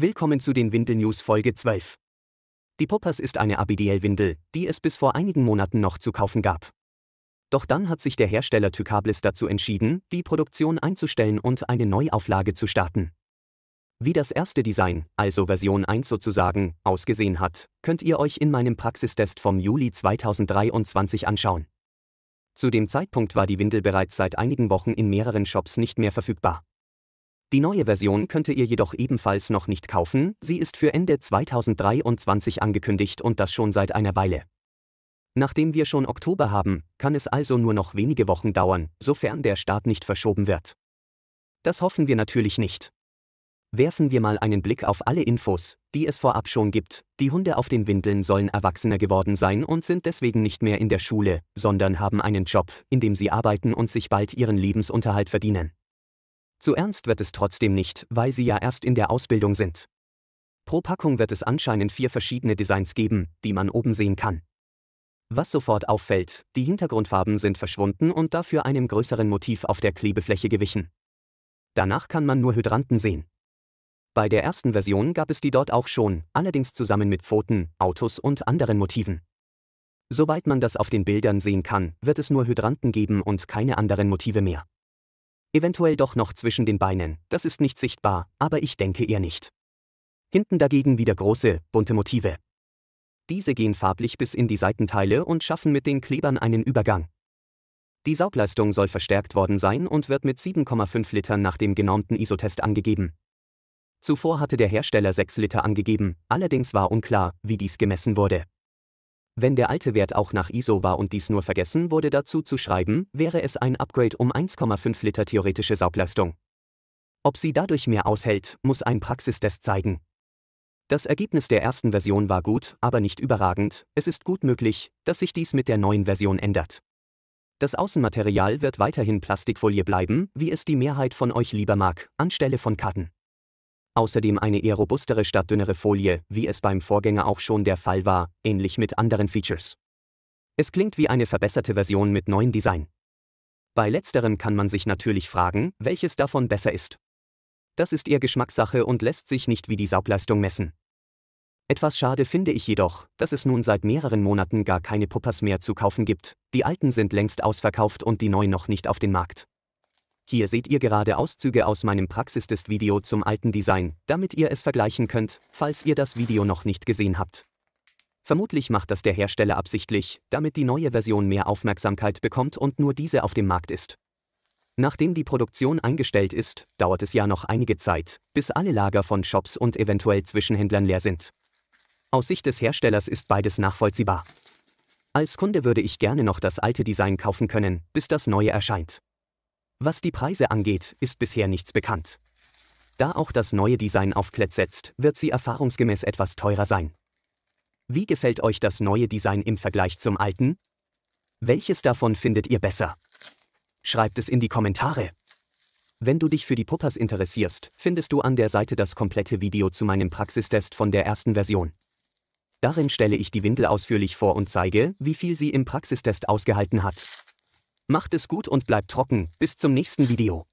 Willkommen zu den Windel-News Folge 12. Die Poppers ist eine Abidiel-Windel, die es bis vor einigen Monaten noch zu kaufen gab. Doch dann hat sich der Hersteller Tykablis dazu entschieden, die Produktion einzustellen und eine Neuauflage zu starten. Wie das erste Design, also Version 1 sozusagen, ausgesehen hat, könnt ihr euch in meinem Praxistest vom Juli 2023 anschauen. Zu dem Zeitpunkt war die Windel bereits seit einigen Wochen in mehreren Shops nicht mehr verfügbar. Die neue Version könnt ihr jedoch ebenfalls noch nicht kaufen, sie ist für Ende 2023 angekündigt und das schon seit einer Weile. Nachdem wir schon Oktober haben, kann es also nur noch wenige Wochen dauern, sofern der Start nicht verschoben wird. Das hoffen wir natürlich nicht. Werfen wir mal einen Blick auf alle Infos, die es vorab schon gibt. Die Hunde auf den Windeln sollen erwachsener geworden sein und sind deswegen nicht mehr in der Schule, sondern haben einen Job, in dem sie arbeiten und sich bald ihren Lebensunterhalt verdienen. Zu ernst wird es trotzdem nicht, weil sie ja erst in der Ausbildung sind. Pro Packung wird es anscheinend vier verschiedene Designs geben, die man oben sehen kann. Was sofort auffällt, die Hintergrundfarben sind verschwunden und dafür einem größeren Motiv auf der Klebefläche gewichen. Danach kann man nur Hydranten sehen. Bei der ersten Version gab es die dort auch schon, allerdings zusammen mit Pfoten, Autos und anderen Motiven. Soweit man das auf den Bildern sehen kann, wird es nur Hydranten geben und keine anderen Motive mehr. Eventuell doch noch zwischen den Beinen, das ist nicht sichtbar, aber ich denke eher nicht. Hinten dagegen wieder große, bunte Motive. Diese gehen farblich bis in die Seitenteile und schaffen mit den Klebern einen Übergang. Die Saugleistung soll verstärkt worden sein und wird mit 7,5 Litern nach dem genormten ISO-Test angegeben. Zuvor hatte der Hersteller 6 Liter angegeben, allerdings war unklar, wie dies gemessen wurde. Wenn der alte Wert auch nach ISO war und dies nur vergessen wurde dazu zu schreiben, wäre es ein Upgrade um 1,5 Liter theoretische Saugleistung. Ob sie dadurch mehr aushält, muss ein Praxistest zeigen. Das Ergebnis der ersten Version war gut, aber nicht überragend, es ist gut möglich, dass sich dies mit der neuen Version ändert. Das Außenmaterial wird weiterhin Plastikfolie bleiben, wie es die Mehrheit von euch lieber mag, anstelle von Karten außerdem eine eher robustere statt dünnere Folie, wie es beim Vorgänger auch schon der Fall war, ähnlich mit anderen Features. Es klingt wie eine verbesserte Version mit neuem Design. Bei letzterem kann man sich natürlich fragen, welches davon besser ist. Das ist eher Geschmackssache und lässt sich nicht wie die Saugleistung messen. Etwas schade finde ich jedoch, dass es nun seit mehreren Monaten gar keine Puppers mehr zu kaufen gibt, die alten sind längst ausverkauft und die neuen noch nicht auf den Markt. Hier seht ihr gerade Auszüge aus meinem Praxistest-Video zum alten Design, damit ihr es vergleichen könnt, falls ihr das Video noch nicht gesehen habt. Vermutlich macht das der Hersteller absichtlich, damit die neue Version mehr Aufmerksamkeit bekommt und nur diese auf dem Markt ist. Nachdem die Produktion eingestellt ist, dauert es ja noch einige Zeit, bis alle Lager von Shops und eventuell Zwischenhändlern leer sind. Aus Sicht des Herstellers ist beides nachvollziehbar. Als Kunde würde ich gerne noch das alte Design kaufen können, bis das neue erscheint. Was die Preise angeht, ist bisher nichts bekannt. Da auch das neue Design auf Klett setzt, wird sie erfahrungsgemäß etwas teurer sein. Wie gefällt euch das neue Design im Vergleich zum alten? Welches davon findet ihr besser? Schreibt es in die Kommentare. Wenn du dich für die Puppers interessierst, findest du an der Seite das komplette Video zu meinem Praxistest von der ersten Version. Darin stelle ich die Windel ausführlich vor und zeige, wie viel sie im Praxistest ausgehalten hat. Macht es gut und bleibt trocken. Bis zum nächsten Video.